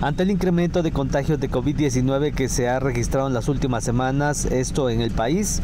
Ante el incremento de contagios de COVID-19 que se ha registrado en las últimas semanas, esto en el país,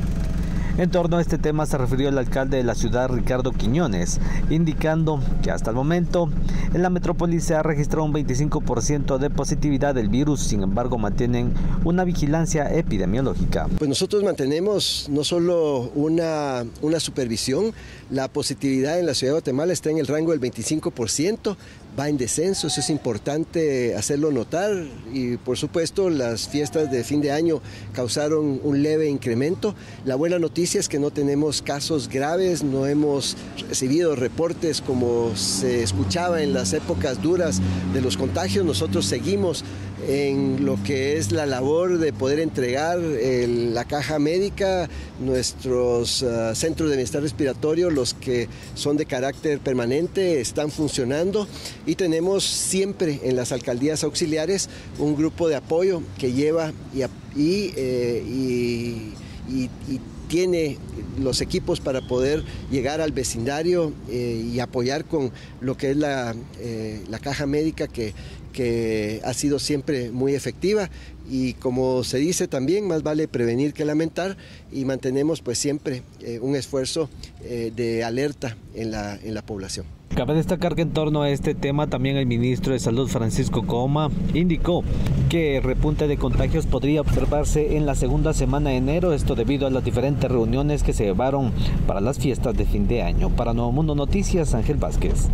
en torno a este tema se refirió el alcalde de la ciudad, Ricardo Quiñones, indicando que hasta el momento en la metrópoli se ha registrado un 25% de positividad del virus, sin embargo mantienen una vigilancia epidemiológica. Pues nosotros mantenemos no solo una, una supervisión, la positividad en la ciudad de Guatemala está en el rango del 25%, va en descenso, eso es importante hacerlo notar y por supuesto las fiestas de fin de año causaron un leve incremento. La buena noticia es que no tenemos casos graves, no hemos recibido reportes como se escuchaba en las épocas duras de los contagios, nosotros seguimos en lo que es la labor de poder entregar la caja médica, nuestros uh, centros de bienestar respiratorio, los que son de carácter permanente, están funcionando y tenemos siempre en las alcaldías auxiliares un grupo de apoyo que lleva y, eh, tiene los equipos para poder llegar al vecindario eh, y apoyar con lo que es la, eh, la caja médica que, que ha sido siempre muy efectiva y como se dice también, más vale prevenir que lamentar y mantenemos pues siempre eh, un esfuerzo de alerta en la, en la población. Cabe destacar que en torno a este tema también el ministro de Salud Francisco Coma indicó que repunte de contagios podría observarse en la segunda semana de enero, esto debido a las diferentes reuniones que se llevaron para las fiestas de fin de año. Para Nuevo Mundo Noticias, Ángel Vázquez.